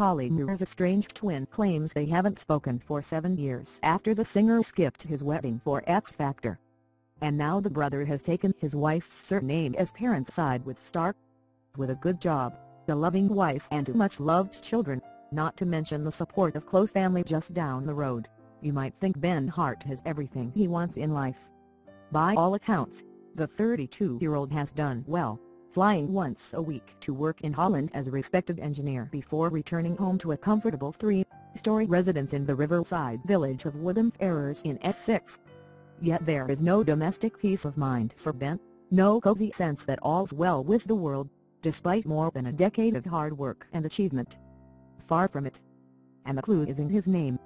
Olly Murs' estranged twin claims they haven't spoken for seven years after the singer skipped his wedding for X Factor. And now the brother has taken his wife's surname as parents side with Stark. With a good job, a loving wife and two much-loved children, not to mention the support of close family just down the road, you might think Ben Hart has everything he wants in life. By all accounts, the 32-year-old has done well flying once a week to work in Holland as a respected engineer before returning home to a comfortable three-story residence in the riverside village of Woodham Ferrers in Essex. Yet there is no domestic peace of mind for Ben, no cozy sense that all's well with the world, despite more than a decade of hard work and achievement. Far from it. And the clue is in his name.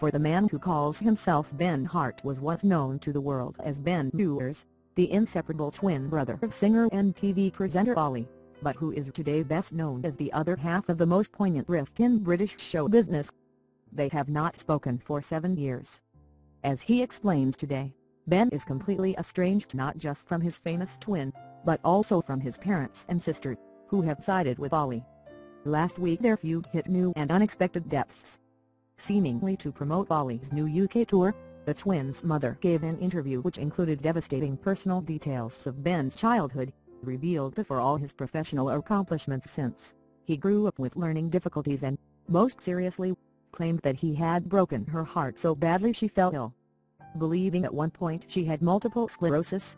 For the man who calls himself Ben Hart was once known to the world as Ben Murs, the inseparable twin brother of singer and TV presenter Olly, but who is today best known as the other half of the most poignant rift in British show business. They have not spoken for seven years. As he explains today, Ben is completely estranged not just from his famous twin, but also from his parents and sister, who have sided with Olly. Last week their feud hit new and unexpected depths. Seemingly to promote Olly's new UK tour, the twins' mother gave an interview which included devastating personal details of Ben's childhood, revealed that for all his professional accomplishments since, he grew up with learning difficulties and, most seriously, claimed that he had broken her heart so badly she fell ill. Believing at one point she had multiple sclerosis,